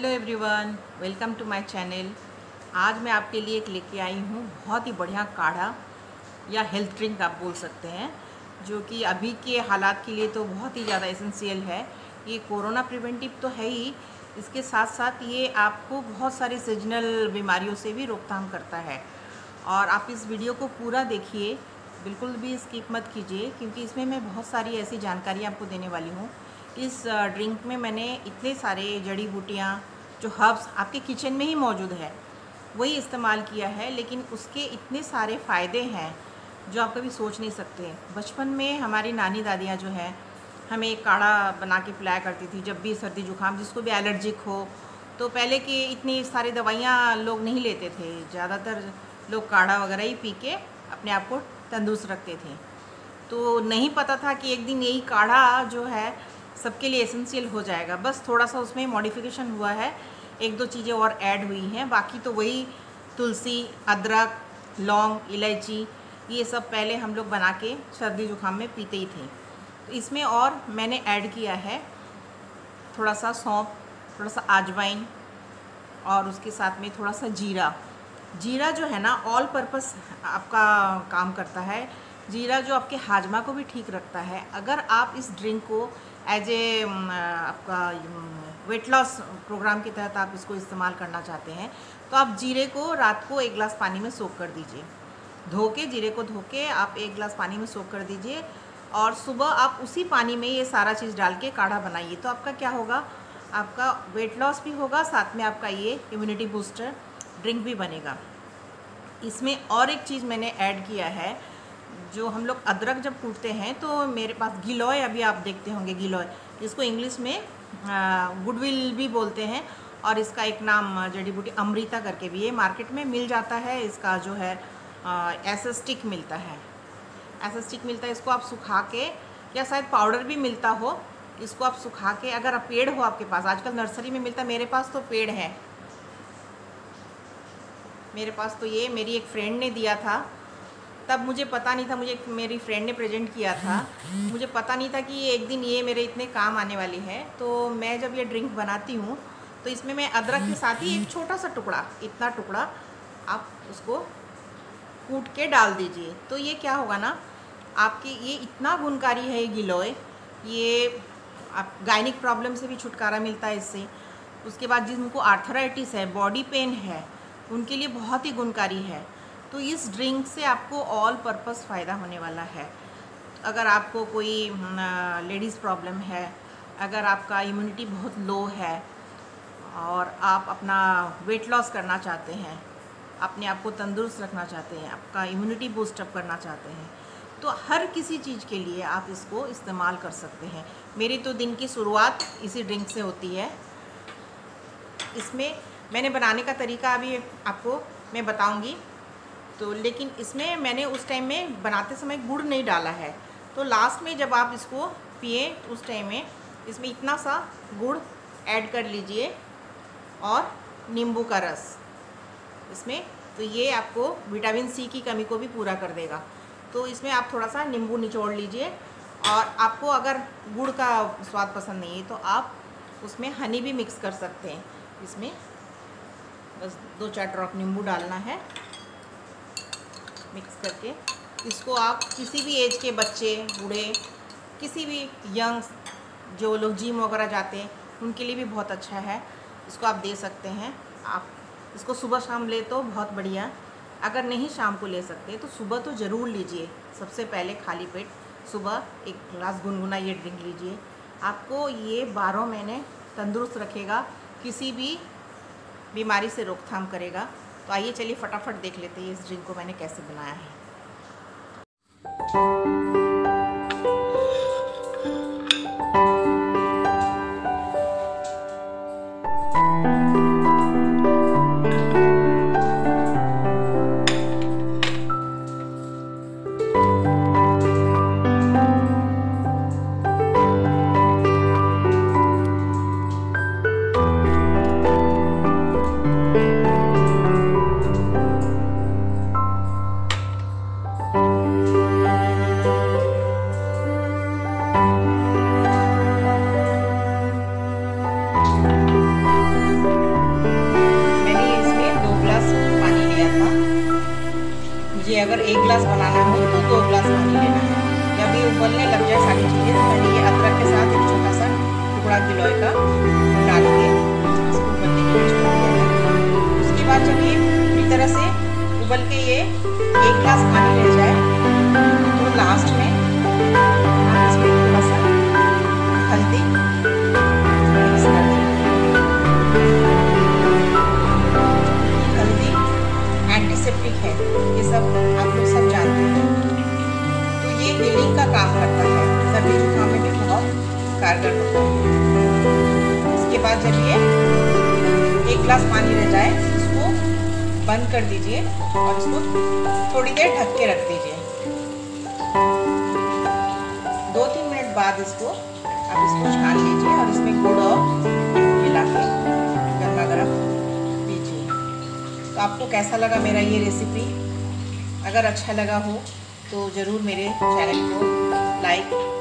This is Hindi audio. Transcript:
Hello everyone, welcome to my channel. आज मैं आपके लिए एक लेके आई हूँ बहुत ही बढ़िया काढ़ा, या हेल्थ ड्रिंक आप बोल सकते हैं, जो कि अभी के हालात के लिए तो बहुत ही ज़्यादा एसेंशियल है। ये कोरोना प्रिवेंटिव तो है ही, इसके साथ साथ ये आपको बहुत सारी सीजनल बीमारियों से भी रोकथाम करता है। और आप इस वीडियो को पूरा देखिए, बिल्कुल भी स्किप मत कीजिए, क्योंकि इसमें मैं बहुत सारी ऐसी जानकारी आपको देने वाली हूँ। इस ड्रिंक में मैंने इतने सारे जड़ी बूटियाँ, जो हर्ब्स आपके किचन में ही मौजूद है, वही इस्तेमाल किया है, लेकिन उसके इतने सारे फ़ायदे हैं, जो आप कभी सोच नहीं सकते। बचपन में हमारी नानी दादियाँ जो हैं, हमें काढ़ा बना के पिलाया करती थी, जब भी सर्दी जुकाम, जिसको भी एलर्जिक हो तो पहले के इतनी सारी दवाइयाँ लोग नहीं लेते थे। ज़्यादातर लोग काढ़ा वगैरह ही पी के अपने आप को तंदुरुस्त रखते थे। तो नहीं पता था कि एक दिन यही काढ़ा जो है सबके लिए एसेंशियल हो जाएगा। बस थोड़ा सा उसमें मॉडिफिकेशन हुआ है। एक दो चीज़ें और ऐड हुई हैं। बाकी तो वही तुलसी, अदरक, लौंग, इलायची, ये सब पहले हम लोग बना के सर्दी जुकाम में पीते ही थे। तो इसमें और मैंने ऐड किया है थोड़ा सा सौंप थोड़ा सा आजवाइन और उसके साथ में थोड़ा सा जीरा। जीरा जो है ना ऑल पर्पस आपका काम करता है। जीरा जो आपके हाजमा को भी ठीक रखता है। अगर आप इस ड्रिंक को एज ए आपका वेट लॉस प्रोग्राम के तहत आप इसको इस्तेमाल करना चाहते हैं तो आप जीरे को रात को एक गिलास पानी में सोख कर दीजिए। धो के जीरे को धो के आप एक गिलास पानी में सोख कर दीजिए और सुबह आप उसी पानी में ये सारा चीज़ डाल के काढ़ा बनाइए। तो आपका क्या होगा? आपका वेट लॉस भी होगा, साथ में आपका ये इम्यूनिटी बूस्टर ड्रिंक भी बनेगा। इसमें और एक चीज़ मैंने ऐड किया है जो हम लोग अदरक जब कूटते हैं तो मेरे पास गिलोय, अभी आप देखते होंगे गिलोय, इसको इंग्लिश में गुडविल भी बोलते हैं, और इसका एक नाम जड़ी बूटी अमृता करके भी है। मार्केट में मिल जाता है, इसका जो है ऐसा स्टिक मिलता है। ऐसा स्टिक मिलता है, इसको आप सुखा के, या शायद पाउडर भी मिलता हो, इसको आप सुखा के, अगर आप पेड़ हो आपके पास, आजकल नर्सरी में मिलता है मेरे पास तो पेड़ है। मेरे पास तो ये, मेरी एक फ्रेंड ने दिया था तब मुझे पता नहीं था, मुझे मेरी फ्रेंड ने प्रेजेंट किया था। मुझे पता नहीं था कि एक दिन ये मेरे इतने काम आने वाली है। तो मैं जब ये ड्रिंक बनाती हूँ तो इसमें मैं अदरक के साथ ही एक छोटा सा टुकड़ा, इतना टुकड़ा आप उसको कूट के डाल दीजिए। तो ये क्या होगा ना, आपके ये इतना गुणकारी है ये गिलोय, ये आप गायनिक प्रॉब्लम से भी छुटकारा मिलता है इससे। उसके बाद जिनको आर्थराइटिस है बॉडी पेन है, उनके लिए बहुत ही गुणकारी है। तो इस ड्रिंक से आपको ऑल पर्पस फ़ायदा होने वाला है। अगर आपको कोई लेडीज़ प्रॉब्लम है, अगर आपका इम्यूनिटी बहुत लो है, और आप अपना वेट लॉस करना चाहते हैं, अपने आप को तंदुरुस्त रखना चाहते हैं, आपका इम्यूनिटी बूस्टअप करना चाहते हैं तो हर किसी चीज़ के लिए आप इसको इस्तेमाल कर सकते हैं। मेरी तो दिन की शुरुआत इसी ड्रिंक से होती है। इसमें मैंने बनाने का तरीका अभी आपको मैं बताऊँगी। तो लेकिन इसमें मैंने उस टाइम में बनाते समय गुड़ नहीं डाला है। तो लास्ट में जब आप इसको पिए, उस टाइम में इसमें इतना सा गुड़ ऐड कर लीजिए और नींबू का रस। इसमें तो ये आपको विटामिन सी की कमी को भी पूरा कर देगा। तो इसमें आप थोड़ा सा नींबू निचोड़ लीजिए और आपको अगर गुड़ का स्वाद पसंद नहीं है तो आप उसमें हनी भी मिक्स कर सकते हैं। इसमें बस दो चार ड्रॉप नींबू डालना है। मिक्स करके। इसको आप किसी भी एज के बच्चे, बूढ़े, किसी भी यंग, जो लोग जिम वगैरह जाते हैं, उनके लिए भी बहुत अच्छा है। इसको आप दे सकते हैं। आप इसको सुबह शाम ले तो बहुत बढ़िया। अगर नहीं शाम को ले सकते तो सुबह तो ज़रूर लीजिए। सबसे पहले खाली पेट सुबह एक गिलास गुनगुना ये ड्रिंक लीजिए। आपको ये बारह महीने तंदुरुस्त रखेगा, किसी भी बीमारी से रोकथाम करेगा। तो आइए चलिए फटाफट देख लेते हैं इस ड्रिंक को मैंने कैसे बनाया है। Música गिलास बनाना हो तो दो गिलास पानी लेना है। जब ये उबलने लग जाए सारी चीज़ें तो ये अदरक के साथ एक छोटा सा टुकड़ा गिलोय का डाल के कारगर होता है इसके बाद जब ये एक गिलास पानी रह जाए इसको बंद कर दीजिए और इसको थोड़ी देर ढक के रख दीजिए। दो तीन मिनट बाद इसको आप इसको छान लीजिए और इसमें गुड़ और मिला के गर्मा गर्म दीजिए। तो आपको कैसा लगा मेरा ये रेसिपी अगर अच्छा लगा हो तो ज़रूर मेरे चैनल को लाइक